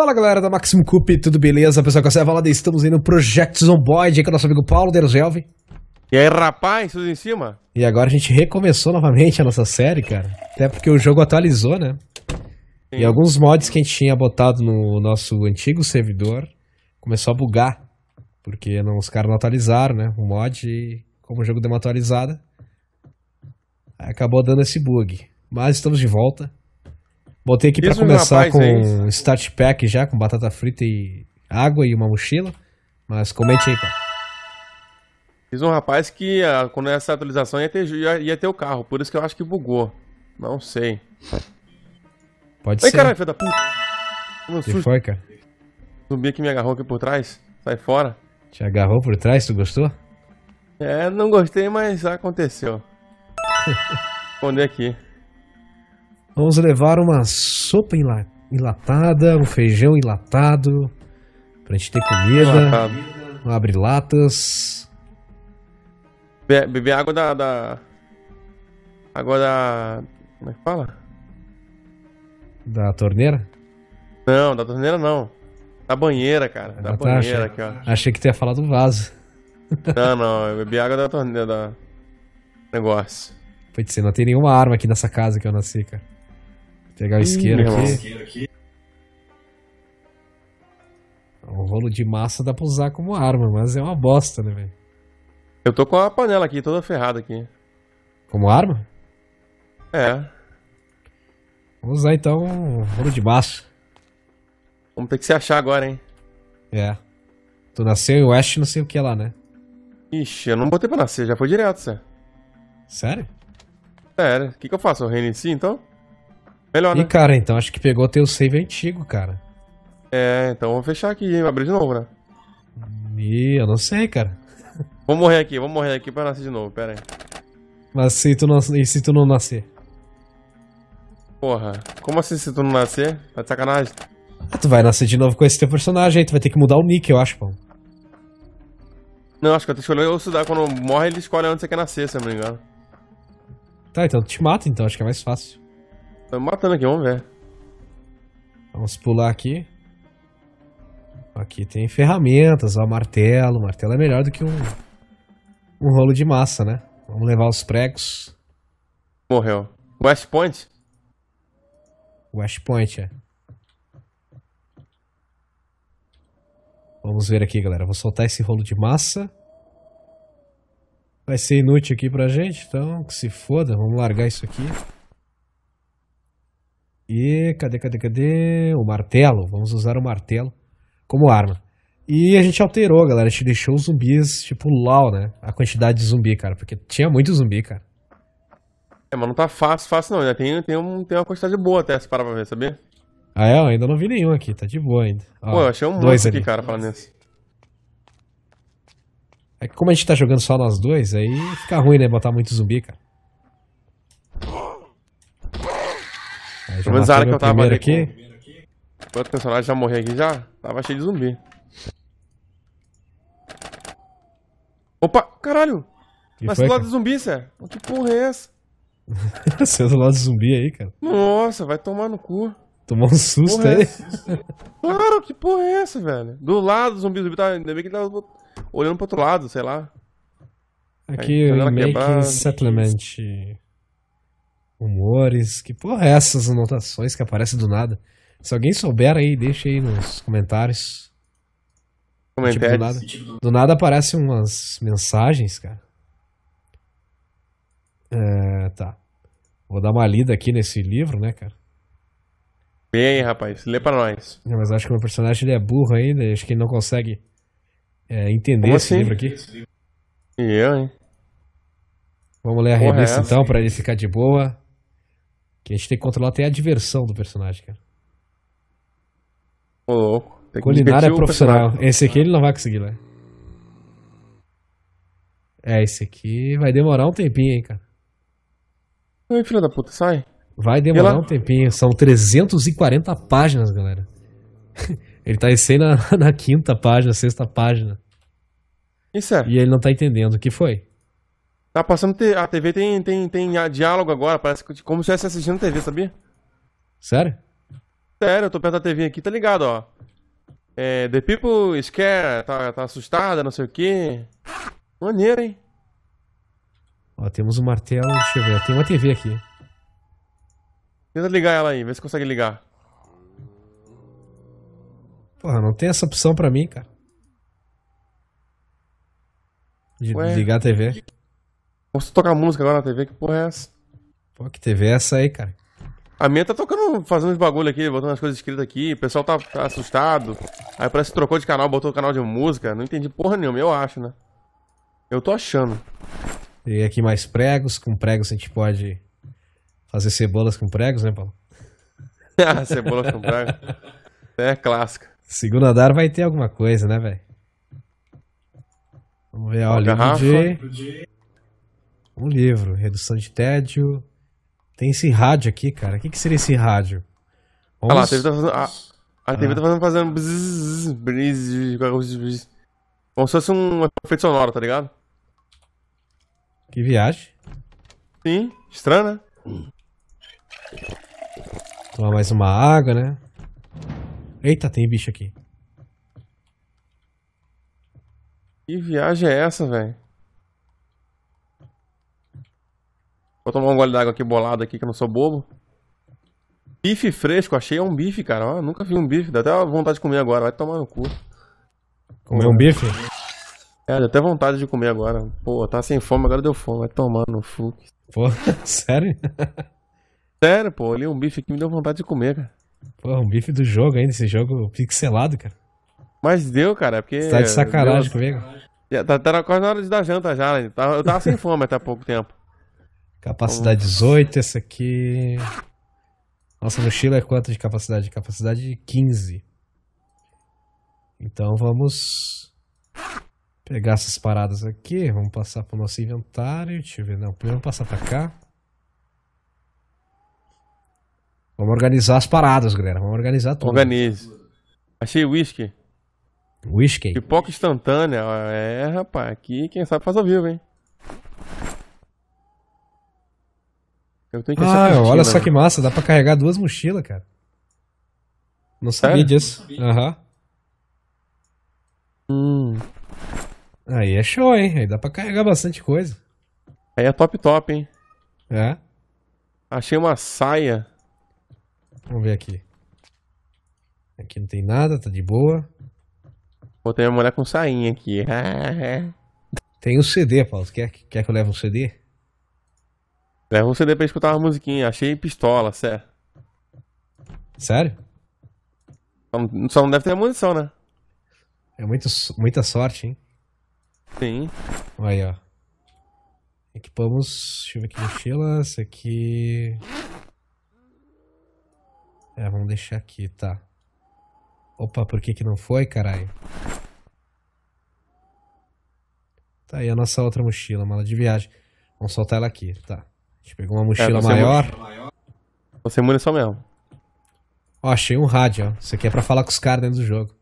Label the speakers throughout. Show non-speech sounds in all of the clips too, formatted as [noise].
Speaker 1: Fala galera da Maximum Coop, tudo beleza? Pessoal, que você vai falar, estamos aí no Project Zomboid, com o nosso amigo Paulo Dergelve.
Speaker 2: E aí, rapaz, tudo em cima?
Speaker 1: E agora a gente recomeçou novamente a nossa série, cara. Até porque o jogo atualizou, né?
Speaker 2: Sim.
Speaker 1: E alguns mods que a gente tinha botado no nosso antigo servidor começou a bugar. Porque não, os caras não atualizaram, né? O mod, e como o jogo deu uma atualizada, acabou dando esse bug. Mas estamos de volta. Botei aqui
Speaker 2: um
Speaker 1: começar com
Speaker 2: aí.
Speaker 1: um start pack já, com batata frita e água e uma mochila. Mas comente aí, Paulo.
Speaker 2: Diz um rapaz que ah, quando essa atualização ia ter, ia, ia ter o carro, por isso que eu acho que bugou. Não sei.
Speaker 1: Pode
Speaker 2: Ai,
Speaker 1: ser.
Speaker 2: caralho, filho da puta.
Speaker 1: O que
Speaker 2: susto.
Speaker 1: foi, cara?
Speaker 2: Zumbi aqui me agarrou aqui por trás. Sai fora.
Speaker 1: Te agarrou por trás, tu gostou?
Speaker 2: É, não gostei, mas aconteceu. [laughs] Esconder aqui.
Speaker 1: Vamos levar uma sopa enla- enlatada, um feijão enlatado, pra gente ter comida, um abre-latas.
Speaker 2: Be beber água da, da. Água da. Como é que fala?
Speaker 1: Da torneira?
Speaker 2: Não, da torneira não. Da banheira, cara. Da
Speaker 1: Ah, tá,
Speaker 2: banheira
Speaker 1: achei,
Speaker 2: aqui, ó.
Speaker 1: achei que tu ia falar do vaso.
Speaker 2: Não, não, eu bebi água da torneira da. Negócio.
Speaker 1: Pode ser, não tem nenhuma arma aqui nessa casa que eu nasci, cara. Vou pegar o isqueiro
Speaker 2: meu
Speaker 1: aqui. O rolo de massa dá pra usar como arma, mas é uma bosta, né, velho?
Speaker 2: Eu tô com a panela aqui, toda ferrada aqui.
Speaker 1: Como arma?
Speaker 2: É.
Speaker 1: Vamos usar então o rolo de massa.
Speaker 2: Vamos ter que se achar agora, hein?
Speaker 1: É. Tu nasceu em West não sei o que lá, né?
Speaker 2: Ixi, eu não botei pra nascer, já foi direto, Sé.
Speaker 1: Sério?
Speaker 2: Sério, o que, que eu faço? Eu reinicio então? Melhor, né?
Speaker 1: Ih, cara, então acho que pegou teu save antigo, cara.
Speaker 2: É, então vamos fechar aqui e abrir de novo, né?
Speaker 1: Ih, eu não sei, cara. [laughs]
Speaker 2: Vou morrer aqui, vou morrer aqui pra nascer de novo, pera aí.
Speaker 1: Mas se tu não, e se tu não nascer?
Speaker 2: Porra, como assim se tu não nascer? Tá de sacanagem?
Speaker 1: Ah, tu vai nascer de novo com esse teu personagem tu vai ter que mudar o nick, eu acho, pô.
Speaker 2: Não, acho que eu tenho que escolher cidade. Quando morre, ele escolhe onde você quer nascer, se eu não me engano.
Speaker 1: Tá, então tu te mata então, acho que é mais fácil.
Speaker 2: Me matando aqui, vamos ver.
Speaker 1: Vamos pular aqui. Aqui tem ferramentas, ó, martelo. Martelo é melhor do que um, um rolo de massa, né? Vamos levar os pregos.
Speaker 2: Morreu. West Point?
Speaker 1: West Point, é. Vamos ver aqui, galera. Vou soltar esse rolo de massa. Vai ser inútil aqui pra gente, então que se foda. Vamos largar isso aqui. E cadê, cadê, cadê? O martelo. Vamos usar o martelo como arma. E a gente alterou, galera. A gente deixou os zumbis, tipo, LOL, né? A quantidade de zumbi, cara. Porque tinha muito zumbi, cara.
Speaker 2: É, mas não tá fácil, fácil não. Ainda tem, tem, um, tem uma quantidade boa até, se parar pra ver, sabia?
Speaker 1: Ah, é? Eu ainda não vi nenhum aqui. Tá de boa ainda. Ó,
Speaker 2: Pô, eu achei um
Speaker 1: dois
Speaker 2: aqui,
Speaker 1: ali.
Speaker 2: cara, falando nisso.
Speaker 1: É que como a gente tá jogando só nós dois, aí fica ruim, né? Botar muito zumbi, cara. Aí já
Speaker 2: Pelo menos a área que eu tava ali
Speaker 1: aqui.
Speaker 2: O outro personagem já morreu aqui já. Tava cheio de zumbi. Opa, caralho! Mas
Speaker 1: foi,
Speaker 2: do lado
Speaker 1: cara?
Speaker 2: do zumbi, Sé. Que porra é essa? [laughs]
Speaker 1: Você do lado do zumbi aí, cara.
Speaker 2: Nossa, vai tomar no cu.
Speaker 1: Tomou um susto
Speaker 2: Porra é
Speaker 1: aí.
Speaker 2: essa? Claro, que porra é essa, velho? Do lado do zumbi, zumbi tá. Ainda bem que ele tá olhando pro outro lado, sei lá.
Speaker 1: Aqui
Speaker 2: Aí,
Speaker 1: Making
Speaker 2: quebrada.
Speaker 1: Settlement. Que porra é essas anotações que aparecem do nada? Se alguém souber aí, deixa aí nos comentários. Tipo, do
Speaker 2: Comentários.
Speaker 1: nada, do nada aparecem umas mensagens, cara. É, tá. Vou dar uma lida aqui nesse livro, né, cara?
Speaker 2: Bem aí, rapaz. Lê pra nós.
Speaker 1: É, Mas acho que o meu personagem ele é burro ainda. Acho que ele não consegue é, entender
Speaker 2: Como
Speaker 1: esse
Speaker 2: assim?
Speaker 1: livro aqui.
Speaker 2: E eu, hein?
Speaker 1: Vamos ler a
Speaker 2: Porra, é
Speaker 1: revista
Speaker 2: essa,
Speaker 1: então, pra ele ficar de boa. Que a gente tem que controlar até a diversão do personagem, cara.
Speaker 2: Ô, louco. Tem que
Speaker 1: Culinária profissional. Esse aqui ele não vai conseguir, né? É, esse aqui vai demorar um tempinho, hein, cara.
Speaker 2: Ai, filha da puta, sai.
Speaker 1: Vai demorar um tempinho. São 340 páginas, galera. [laughs] ele tá aí na, [laughs] na quinta página, sexta página.
Speaker 2: Isso é.
Speaker 1: E ele não tá entendendo o que foi.
Speaker 2: Tá passando. te- A TV tem, tem, tem diálogo agora. Parece que como se estivesse assistindo TV, sabia?
Speaker 1: Sério?
Speaker 2: Sério, eu tô perto da TV aqui, tá ligado, ó. É, the people scare, tá, tá assustada, não sei o quê. Maneiro, hein?
Speaker 1: Ó, temos um martelo, deixa eu ver, tem uma TV aqui.
Speaker 2: Tenta ligar ela aí, vê se consegue ligar.
Speaker 1: Porra, não tem essa opção pra mim, cara. De
Speaker 2: Ué?
Speaker 1: ligar a TV.
Speaker 2: Posso tocar música agora na TV? Que porra é essa?
Speaker 1: Pô, que TV é essa aí, cara?
Speaker 2: A minha tá tocando, fazendo uns bagulho aqui, botando as coisas escritas aqui. O pessoal tá, tá assustado. Aí parece que trocou de canal, botou o canal de música. Não entendi porra nenhuma, eu acho, né? Eu tô achando.
Speaker 1: Tem aqui mais pregos. Com pregos a gente pode fazer cebolas com pregos, né, Paulo? [laughs]
Speaker 2: Ah, Cebola com praga. É clássica.
Speaker 1: Segundo andar vai ter alguma coisa, né, velho? Vamos ver, Ó, livro de... Um livro, redução de tédio. Tem esse rádio aqui, cara. O que, que seria esse rádio?
Speaker 2: Olha lá, a
Speaker 1: Vamos-
Speaker 2: TV tá fazendo. A, a TV
Speaker 1: Ah.
Speaker 2: tá fazendo, fazendo. Como se fosse um efeito sonoro, tá ligado?
Speaker 1: Que viagem.
Speaker 2: Sim, estranho, né?
Speaker 1: Tomar mais uma água, né? Eita, tem bicho aqui.
Speaker 2: Que viagem é essa, velho? Vou tomar um gole d'água aqui bolado aqui, que eu não sou bobo. Bife fresco, achei é um bife, cara. Ó, nunca vi um bife, dá até vontade de comer agora, vai tomar no cu.
Speaker 1: Comer um bife?
Speaker 2: É, deu até vontade de comer agora. Pô, tá sem fome, agora deu fome, vai tomar no fu.
Speaker 1: Pô, [laughs] sério?
Speaker 2: Sério, pô, ali um bife aqui me deu vontade de comer, cara.
Speaker 1: Pô, um bife do jogo ainda, esse jogo pixelado, cara.
Speaker 2: Mas deu, cara, é porque.
Speaker 1: Você tá de sacanagem
Speaker 2: deu-
Speaker 1: comigo.
Speaker 2: Já tá, tá quase na hora de dar janta já, né? Tava- Eu tava sem fome até há pouco tempo.
Speaker 1: Capacidade 18, essa aqui. Nossa mochila é quanto de capacidade? Capacidade 15. Então vamos pegar essas paradas aqui. Vamos passar pro nosso inventário. Deixa eu ver. Não, primeiro vamos passar pra cá. Vamos organizar as paradas, galera. Vamos organizar tudo.
Speaker 2: Organize. Achei whisky.
Speaker 1: Whisky.
Speaker 2: Pipoca instantânea. É, rapaz, aqui quem sabe faz ao vivo, hein? Eu tenho que
Speaker 1: Ah, olha só
Speaker 2: né?
Speaker 1: que massa. Dá pra carregar duas mochilas, cara. Não sabia
Speaker 2: Sério?
Speaker 1: disso. Aham.
Speaker 2: Hum,
Speaker 1: Aí é show, hein? Aí dá pra carregar bastante coisa.
Speaker 2: aí é top top, hein?
Speaker 1: É.
Speaker 2: Achei uma saia.
Speaker 1: Vamos ver aqui. Aqui não tem nada, tá de boa.
Speaker 2: Botei a mulher com sainha aqui. [laughs]
Speaker 1: Tem o CD, Paulo. Quer, quer que eu leve um CD?
Speaker 2: Leva um CD pra escutar uma musiquinha. Achei pistola, sério.
Speaker 1: Sério?
Speaker 2: Só não- deve ter munição, né?
Speaker 1: É muito, muita sorte, hein?
Speaker 2: Sim.
Speaker 1: Aí, ó. Equipamos. Deixa eu ver aqui, mochila. Essa aqui. É, vamos deixar aqui, tá. Opa, por que que não foi, caralho? Tá aí a nossa outra mochila, mala de viagem. Vamos soltar ela aqui, tá. A gente pegou uma mochila
Speaker 2: você
Speaker 1: maior.
Speaker 2: Tô sem munição mesmo.
Speaker 1: Ó, achei um rádio, ó. Isso aqui é pra falar com os caras dentro do jogo.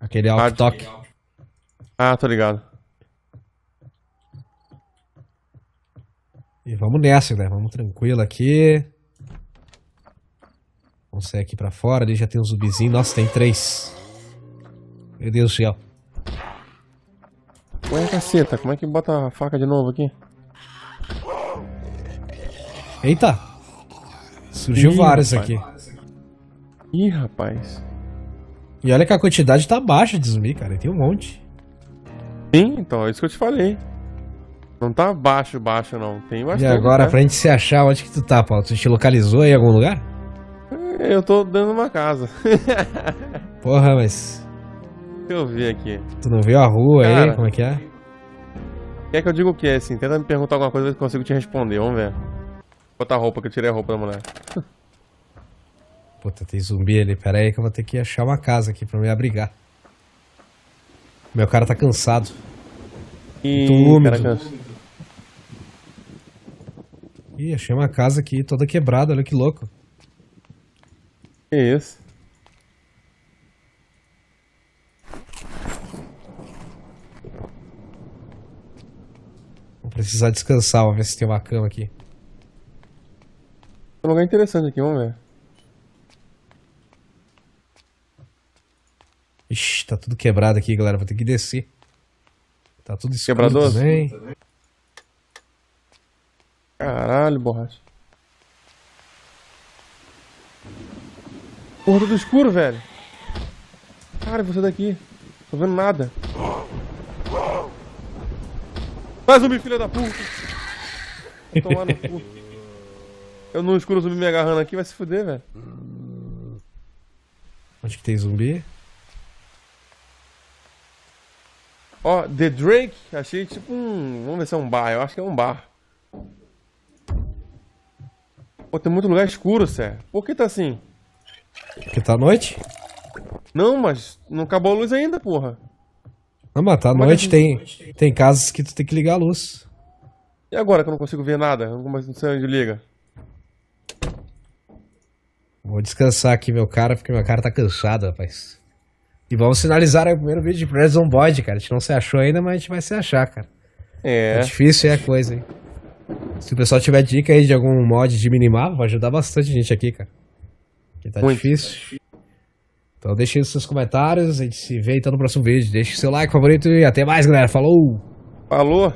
Speaker 1: Aquele talk
Speaker 2: Ah, tô ligado.
Speaker 1: E vamos nessa, né? Vamos tranquilo aqui. Vamos sair aqui pra fora. Ali já tem um zumbizinho. Nossa, tem três. Meu Deus do céu.
Speaker 2: Ué, caceta, como é que bota a faca de novo aqui?
Speaker 1: Eita! Surgiu
Speaker 2: Ih,
Speaker 1: vários
Speaker 2: rapaz.
Speaker 1: aqui.
Speaker 2: Ih, rapaz.
Speaker 1: E olha que a quantidade tá baixa de zumbi, cara. Tem um monte.
Speaker 2: Sim, então, é isso que eu te falei. Não tá baixo, baixo, não. Tem
Speaker 1: E
Speaker 2: bastante.
Speaker 1: agora,
Speaker 2: né?
Speaker 1: pra gente se achar, onde que tu tá, Paulo? Tu te localizou aí em algum lugar?
Speaker 2: Eu tô dentro de uma casa. [laughs]
Speaker 1: Porra, mas.
Speaker 2: Deixa eu ver aqui.
Speaker 1: Tu não viu a rua aí?
Speaker 2: Cara.
Speaker 1: Como é que é?
Speaker 2: Quer que eu diga o que, assim? Tenta me perguntar alguma coisa que eu consigo te responder. Vamos ver. Botar a roupa, que eu tirei a roupa da mulher.
Speaker 1: Puta, tem zumbi ali. Pera aí que eu vou ter que achar uma casa aqui pra me abrigar. Meu cara tá cansado.
Speaker 2: Ih,
Speaker 1: Muito úmido. Ih, achei uma casa aqui toda quebrada, olha que louco.
Speaker 2: Que isso?
Speaker 1: Vou precisar descansar, vou ver se tem uma cama aqui.
Speaker 2: Tem um lugar interessante aqui, vamos ver.
Speaker 1: Ixi, tá tudo quebrado aqui, galera. Vou ter que descer. Tá tudo escuro
Speaker 2: Quebrador?
Speaker 1: também.
Speaker 2: Caralho, borracha. Porra, tudo escuro, velho. Cara, você tá daqui. Tô vendo nada. Mais um filha da puta. Tô tomando no. Eu no escuro, zumbi me agarrando aqui, vai se fuder, velho.
Speaker 1: Onde que tem zumbi?
Speaker 2: Ó, The Drake, achei tipo um. Vamos ver se é um bar, eu acho que é um bar. Pô, tem muito lugar escuro, Sé. Por que tá assim?
Speaker 1: Porque tá noite?
Speaker 2: Não, mas não acabou a luz ainda, porra.
Speaker 1: Não, mas tá
Speaker 2: Mas
Speaker 1: noite, tem, tem casas que tu tem que ligar a luz.
Speaker 2: E agora que eu não consigo ver nada? Eu Não sei onde liga.
Speaker 1: Vou descansar aqui meu cara, porque meu cara tá cansado, rapaz. E vamos finalizar aí o primeiro vídeo de Prison Void, cara. A gente não se achou ainda, mas a gente vai se achar, cara. É,
Speaker 2: É.
Speaker 1: difícil é a coisa, hein. Se o pessoal tiver dica aí de algum mod de minimapa, vai ajudar bastante a gente aqui, cara. Que tá
Speaker 2: Muito.
Speaker 1: difícil. Então deixe aí os seus comentários, a gente se vê então no próximo vídeo. Deixe seu like favorito e até mais, galera. Falou!
Speaker 2: Falou?